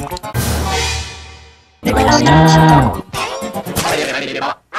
猫になりしま。